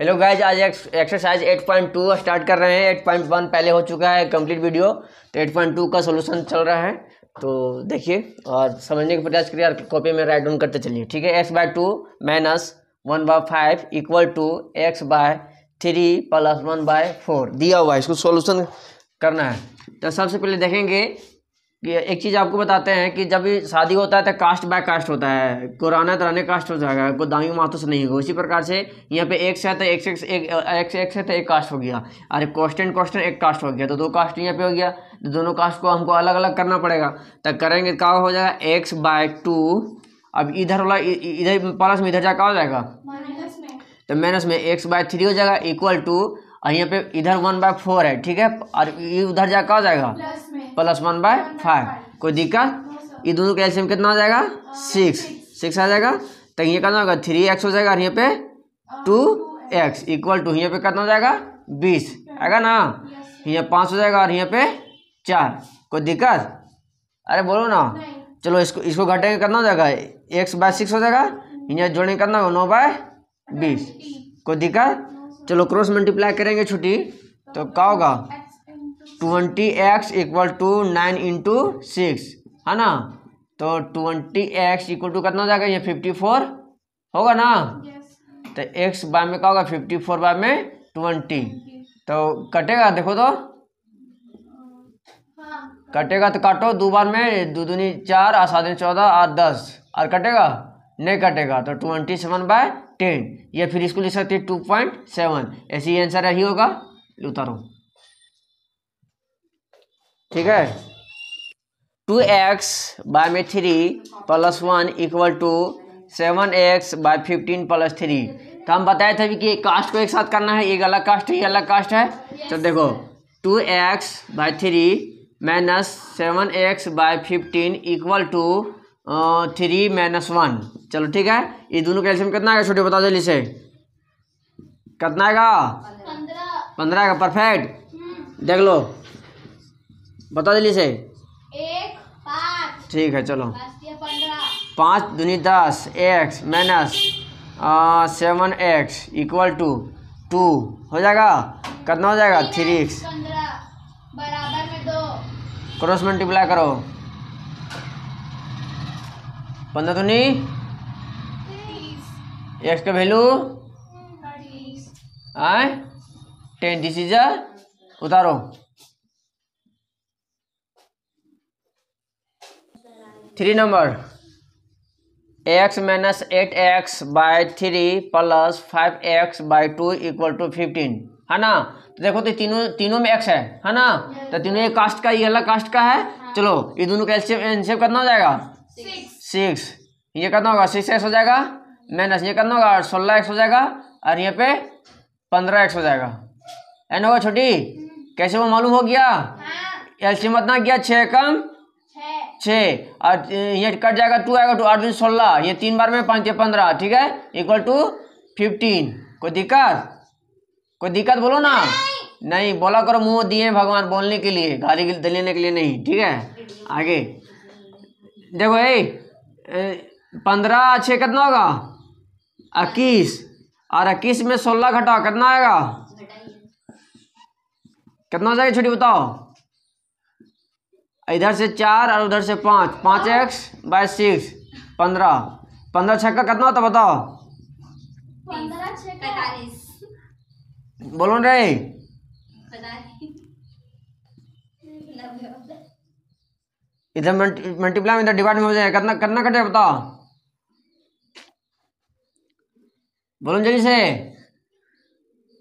Hello guys आज exercise 8.2 start कर रहे हैं। 8.1 पहले हो चुका है कंप्लीट वीडियो तो 8.2 का सोल्यूशन चल रहा है। तो देखिए, और समझने की प्रयास करिए कॉपी में राइट डाउन करते चलिए, ठीक है? X by two minus one by five equal to x by three plus one by four दिया हुआ है, इसको सोल्यूशन करना है। तो सबसे पहले देखेंगे एक चीज़ आपको बताते हैं कि जब भी शादी होता है तो कास्ट बाय कास्ट होता है। कुराना तराने कास्ट हो जाएगा। कोई दामी मातों से नहीं होगा। उसी प्रकार से यहाँ पे एक से है तो एक से एक एक से एक से तो एक कास्ट हो गया। अरे क्वेश्चन क्वेश्चन एक कास्ट हो गया। तो दो कास्ट यहाँ पे हो गया। तो दोनों कास्ट को हमको अलग अलग करना पड़ेगा। तब करेंगे क्या हो जाएगा? एक्स बाय टू अब इधर वाला इधर प्लस में इधर जा क्या हो जाएगा? तो माइनस में एक्स बाय थ्री हो जाएगा इक्वल टू और यहाँ पे इधर वन बाय फोर है। ठीक है? और उधर जा क्या हो जाएगा? Plus one by five. कोई दिक्कत? ये दोनों का एल्सियम कितना हो जाएगा? सिक्स। सिक्स आ जाएगा? तो ये कितना होगा थ्री एक्स हो जाएगा और यहाँ पे टू एक्स इक्वल टू यहाँ पे कितना हो जाएगा? बीस। आएगा ना? यहाँ पाँच हो जाएगा और यहाँ पे चार। कोई दिक्कत? अरे बोलो ना। चलो इसको इसको घटेंगे कितना हो जाएगा? एक्स बाय सिक्स हो जाएगा। यहाँ जोड़ेंगे कितना? होगा नौ बाय बीस। कोई दिक्कत? चलो क्रॉस मल्टीप्लाई करेंगे छुट्टी तो क्या होगा? Twenty x equal to nine into six है ना? तो ट्वेंटी एक्स इक्वल टू कितना हो जाएगा? ये फिफ्टी फोर होगा ना? तो एक्स बाय में क्या होगा? फिफ्टी फोर बाय में ट्वेंटी। तो कटेगा? देखो तो। कटेगा तो काटो दो बार में दो दूनी चार और सात चौदह और दस। और कटेगा? नहीं कटेगा। तो ट्वेंटी सेवन बाय टेन। ये फिर इसको लिख सकते हैं टू पॉइंट सेवन। ऐसे ही आंसर यही होगा? उतारो। ठीक है? टू एक्स बाय में three plus one equal to seven x by fifteen plus three तो हम बताए थे कि कास्ट को एक साथ करना है एक अलग कास्ट है ये अलग कास्ट है। तो देखो two x by three minus seven x by fifteen equal to three minus one चलो ठीक है? ये दोनों का एल्सियम कितना आएगा? छोटे बता जल्दी से। कितना आएगा? पंद्रह। आएगा परफेक्ट देख लो। बता जल्दी से एक पाँच। ठीक है चलो। पाँच दूनी दस x minus seven x equal to two. हो जाएगा? कितना हो जाएगा? थ्री एक्स बराबर में दो। क्रॉस मल्टीप्लाई करो। पंद्रह दूनी? एक्स का वैल्यू? आए? टेन दिस इज़ उतारो। Three number. X minus eight x by three plus five x by two equal to fifteen है ना? तो देखो तो तीनों तीनों में एक्स है। है ना? तो तीनों एक कास्ट का ये अलग कास्ट का है। चलो ये दोनों का एलसीएम एलसीएम कितना हो जाएगा? सिक्स ये कितना होगा? सिक्स एक्स हो जाएगा। माइनस ये कितना होगा? सोलह एक्स हो जाएगा। और यहाँ पे पंद्रह एक्स हो जाएगा। एन होगा छोटी। कैसे वो मालूम हो गया? हाँ। एलसीएम कितना गया छः कम छः। और ये कट जाएगा टू आएगा टू आठ दिन सोलह। ये तीन बार में पाँच पंद्रह। ठीक है? इक्वल टू फिफ्टीन कोई दिक्कत? कोई दिक्कत बोलो ना? नहीं। नहीं बोला करो मुँह दिए भगवान बोलने के लिए। गाली दिलाने के लिए नहीं। ठीक है? आगे। देखो ए, पंद्रह, छः कितना होगा? इक्कीस। और इक्कीस में सोलह घटाओ। कितना आएगा? कितना हो जाएगा छोटी बताओ? इधर से चार और उधर से पाँच। पाँच एक्स बाय सिक्स पंद्रह। पंद्रह छक्का कितना होता बताओ? बोलो रे। इधर मल्टीप्लाई में इधर डिवाइड में हो जाए कितना कितना कटे बताओ? बोलो जल्दी से।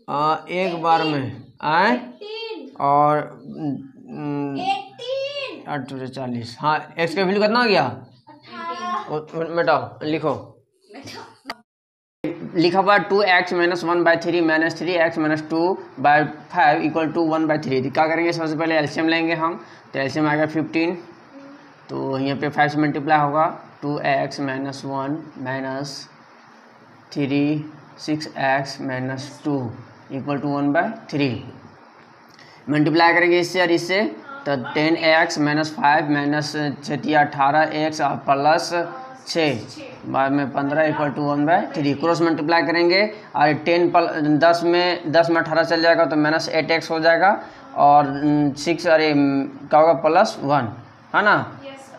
आ, एक बार में। आए? और हम्म, एटीन आठ सौ चालीस। हाँ एक्स का वैल्यू कितना हो गया? मिटाओ लिखो। लिखा हुआ two x minus one by three minus three x minus two by five equal to one by three क्या करेंगे? सबसे पहले एल्शियम लेंगे हम। तो एल्शियम आएगा फिफ्टीन तो यहाँ पे फाइव से मल्टीप्लाई होगा। Two x minus one minus three six x minus two equal to one by three multiply करेंगे इससे और इससे तो ten x minus five minus छठी अठारह एक्स और प्लस छः बाद में पंद्रह equal to one by three cross multiply करेंगे और टेन पल दस में दस में अठारह चल जाएगा तो माइनस एट एक्स हो जाएगा और सिक्स अरे क्या होगा? प्लस वन है ना?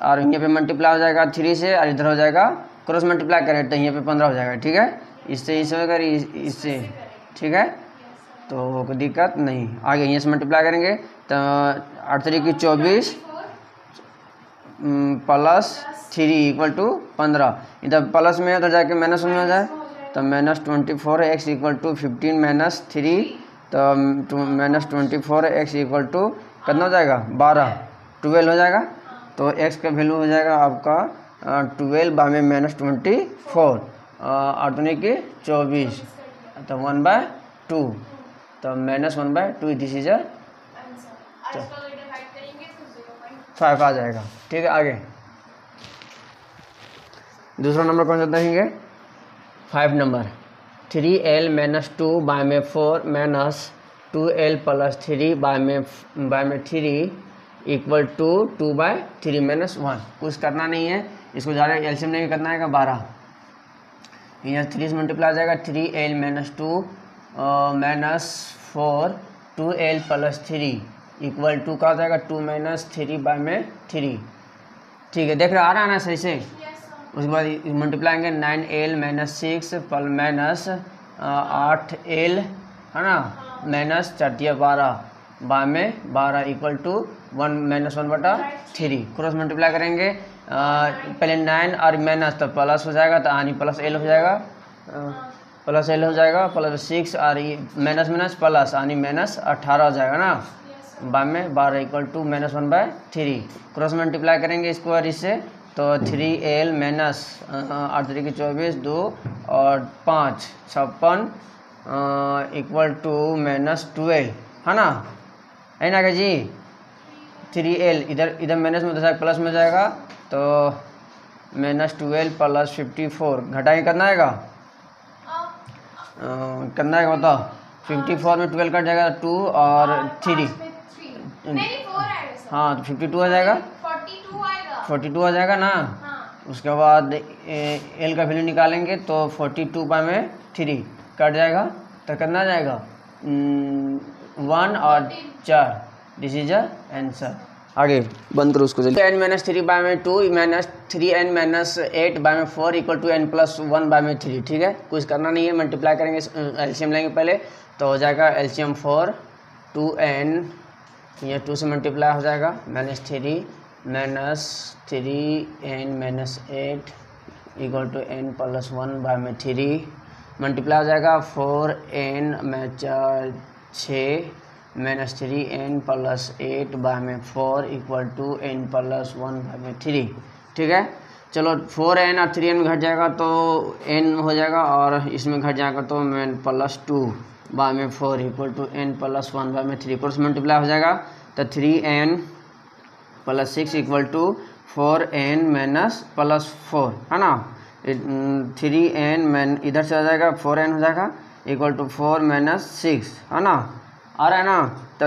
और यहाँ पे मल्टीप्लाई हो जाएगा थ्री से और इधर हो जाएगा। क्रॉस मल्टीप्लाई करें तो यहाँ पे पंद्रह हो जाएगा। ठीक है? इससे इससे। इससे ठीक है? तो कोई दिक्कत नहीं। आगे यहाँ से मल्टीप्लाई करेंगे तो आठ तरीक की चौबीस प्लस थ्री इक्वल टू पंद्रह। इधर प्लस में तो जाके माइनस में हो जाए तो minus twenty four x equal to fifteen minus three तो minus twenty four x equal to कितना हो जाएगा? बारह। ट्वेल्व हो जाएगा तो एक्स का वैल्यू हो जाएगा आपका ट्वेल्व बाय में माइनस ट्वेंटी फोर आठ की चौबीस तो वन बाय टू तो minus one by two this is a five आ जाएगा। ठीक है आगे। दूसरा नंबर कौन सा देखेंगे? Five number three l minus two by में four minus two l plus three by में बाय में three equal to two by three minus one कुछ करना नहीं है। इसको ज़्यादा एल्शियम नहीं करना है बारह। यहाँ थ्री से मल्टीप्लाई आ जाएगा। Three l minus two minus four two l plus three equal to का आ जाएगा? टू माइनस थ्री बाय में थ्री ठीक है देख रहे आ रहा है ना सही से? उसके बाद मल्टीप्लाई करेंगे nine l minus six plus minus आठ एल है ना? माइनस चौथिया बारह बा में बारह equal to one minus one बटा थ्री क्रॉस मल्टीप्लाई करेंगे अ, पहले नाइन और माइनस तो प्लस हो जाएगा तो आनी प्लस एल हो जाएगा। प्लस एल हो जाएगा, प्लस सिक्स और ये माइनस माइनस प्लस, यानी माइनस अट्ठारह हो जाएगा ना? बा में बारह equal to minus one by three cross multiply करेंगे इसको और इससे तो थ्री एल माइनस आठ तरीके चौबीस, दो और पाँच, छप्पन इक्वल टू माइनस ट्वेल्व है ना? है ना क्या जी? थ्री एल इधर इधर माइनस में दस प्लस में जाएगा तो minus twelve plus fifty four घटाएँ करना आएगा? करना आएगा बताओ। फिफ्टी फोर में ट्वेल्व कट जाएगा टू और थ्री हाँ तो फिफ्टी टू आ जाएगा। फोर्टी टू आ जाएगा ना? उसके बाद एल का वैल्यू निकालेंगे तो फोर्टी टू बाय में थ्री कट जाएगा तो कितना आ जाएगा वन और चार। दिस इज़ अ आंसर आगे। बंद करो उसको एन माइनस थ्री बाय में two minus three n minus eight by में four equal to n plus one by में थ्री ठीक है? कुछ करना नहीं है मल्टीप्लाई करेंगे एल्शियम लेंगे पहले तो हो जाएगा एल्शियम फोर टू एन ये टू से मल्टीप्लाई हो जाएगा minus three minus three n minus eight equal to n plus one by में थ्री मल्टीप्लाई हो जाएगा फोर एन में चार छः minus three n plus eight by में four equal to n plus one by में थ्री ठीक है? चलो फोर एन और थ्री एन घट जाएगा तो एन हो जाएगा और इसमें घट जाएगा तो एन प्लस टू बाय में four equal to n plus one by में थ्री क्रॉस मल्टीप्लाई हो जाएगा तो three n plus six equal to four n minus plus four है ना? थ्री एन मैन इधर से आ जाएगा फोर एन हो जाएगा equal to four minus six है ना? आ रहा है ना तो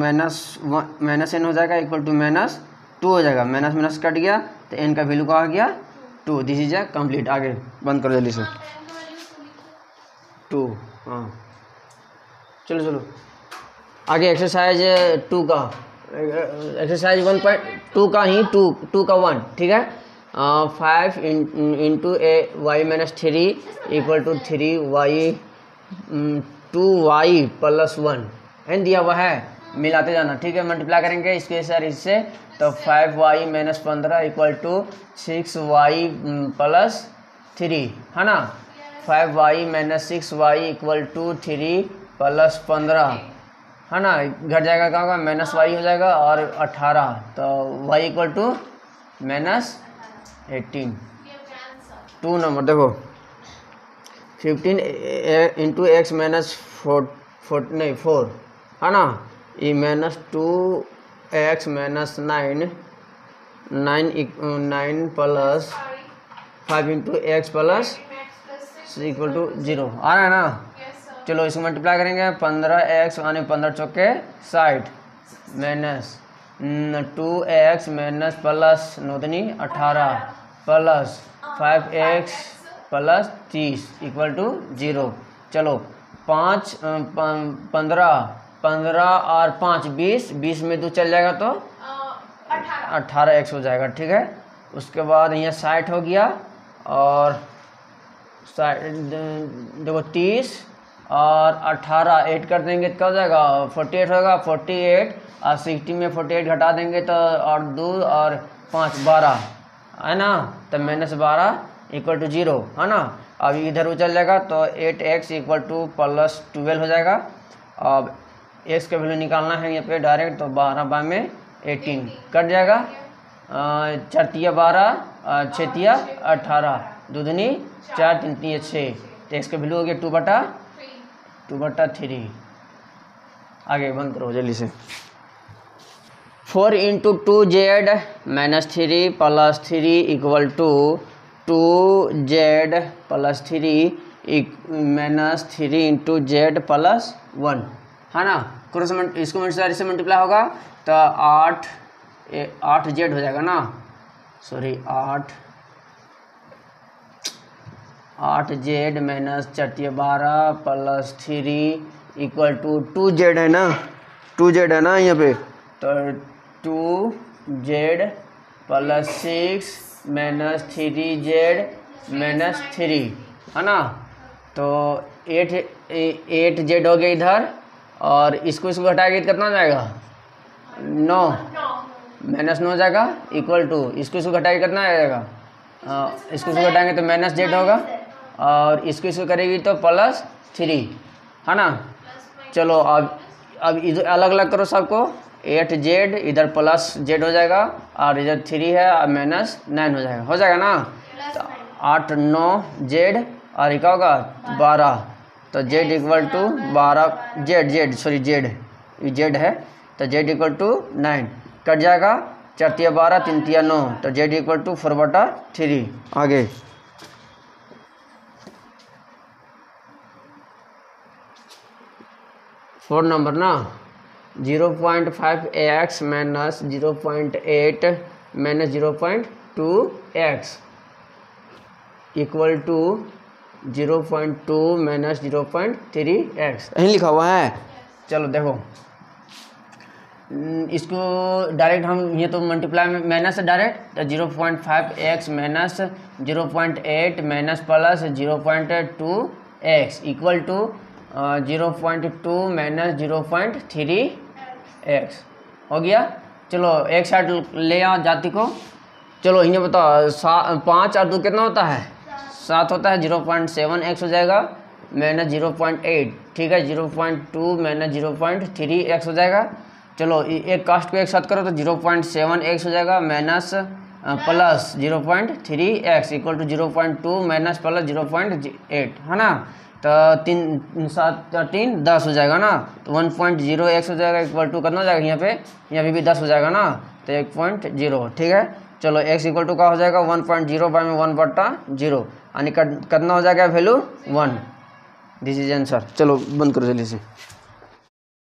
माइनस वन माइनस एन हो जाएगा इक्वल टू माइनस टू हो जाएगा। माइनस माइनस कट गया तो एन का वैल्यू का आ गया? Two this is a complete आगे, बंद करो जल्दी से। टू हाँ। चलो चलो। आगे एक्सरसाइज टू का। एक्सरसाइज वन पॉइंट टू का ही टू टू का वन ठीक है? Five into a y minus three equal to three y two y plus one है दिया हुआ है। मिलाते जाना। ठीक है मल्टीप्लाई करेंगे इसके सर इससे तो फाइव वाई माइनस पंद्रह equal to six y plus three है ना? Five y minus six y equal to three plus पंद्रह। है ना? घट जाएगा कहाँ का? माइनस वाई हो जाएगा और अट्ठारह तो y equal to minus eighteen two number देखो। Fifteen into x minus four four नहीं फोर है ना? ये minus two x minus nine nine nine plus five into x plus equal to zero आ रहा है ना? चलो इसको मल्टीप्लाई करेंगे, पंद्रह एक्स यानी पंद्रह चौके साठ minus two x minus plus नौदनी अठारह प्लस फाइव एक्स प्लस तीस इक्वल टू ज़ीरो। चलो पाँच पंद्रह पंद्रह और पाँच बीस बीस में दो चल जाएगा तो? अट्ठारह एक्स हो जाएगा ठीक है? उसके बाद यहाँ साठ हो गया और देखो तीस और अट्ठारह एट कर देंगे तो क्या हो जाएगा? फोर्टी एट होगा फोर्टी एट और सिक्सटी में फोर्टी एट घटा देंगे तो और दो और पाँच बारह है ना? तो माइनस बारह इक्वल टू ज़ीरो है ना? अब इधर उचल जाएगा तो eight x equal to plus twelve हो जाएगा। अब एक्स का वैल्यू निकालना है यहाँ पे डायरेक्ट तो बारह बारह में एटीन कट जाएगा। चरतिया बारह छतिया अठारह दूधनी चार तीन तीन छः तो एक्स का वैल्यू हो गया टू बटा टू बटा थ्री। आगे बंद करो जल्दी से। Four into two z minus three plus three equal to two z plus three minus three into z plus one. है ना? क्रॉस इसको मल्टीप्लाई से मल्टीप्लाई होगा तो आठ आठ जेड हो जाएगा ना? सॉरी आठ। आठ जेड माइनस चटिया बारह plus three equal to two z है ना? टू जेड है ना यहाँ पे? तो two z plus six minus three z minus three है ना? तो एट एट जेड हो गया इधर, और इसको इसको घटाएँगे तो कितना जाएगा? नौ। माइनस नौ जाएगा इक्वल टू इसको इसको घटाएँगे कितना आ जाएगा? इसको इसको घटाएँगे तो माइनस जेड होगा, और इसको इसको करेगी तो प्लस थ्री है ना? चलो, अब अब इधर अलग अलग करो सबको। एट जेड इधर प्लस जेड हो जाएगा और इधर थ्री है और माइनस नाइन हो जाएगा। हो जाएगा ना? तो आठ नौ जेड और क्या होगा बारह। तो जेड इक्वल टू बारह। जेड जेड सॉरी जेड ये जेड है तो z equal to nine cut जाएगा चार तिया बारह तीन तिया नौ। तो जेड इक्वल टू फोर बटा थ्री आगे। फोर नंबर ना? Zero point five a x minus zero point eight minus zero point two x equal to zero point two minus zero point three x यहीं लिखा हुआ है चलो देखो हम्म, इसको डायरेक्ट हम ये तो मल्टीप्लाई में माइनस है डायरेक्ट तो zero point five x minus zero point eight minus plus zero point two x equal to zero point two minus zero point three x हो गया? चलो, एक साइड ले आओ जाति को। चलो ये बताओ, सा, पाँच और दो कितना होता है? सात होता है, ज़ीरो पॉइंट सेवन एक्स हो जाएगा माइनस ज़ीरो पॉइंट एट। ठीक है, zero point two minus zero point three x हो जाएगा। चलो एक कास्ट को एक साथ करो तो ज़ीरो पॉइंट सेवन एक्स हो जाएगा minus plus zero point three x equal to zero point two minus plus zero point eight, है ना? तो तीन, सात तीन, दस हो जाएगा ना? तो वन पॉइंट ज़ीरो एक्स हो जाएगा इक्वल टू कितना हो जाएगा यहाँ पे? यहाँ पे भी दस हो जाएगा ना? तो एक पॉइंट ज़ीरो, ठीक है? चलो, एक्स इक्वल टू का हो जाएगा वन पॉइंट ज़ीरो बाई में वन बट्टा ज़ीरो। यानी कितना हो जाएगा value one? This is answer चलो, बंद करो जल्दी से।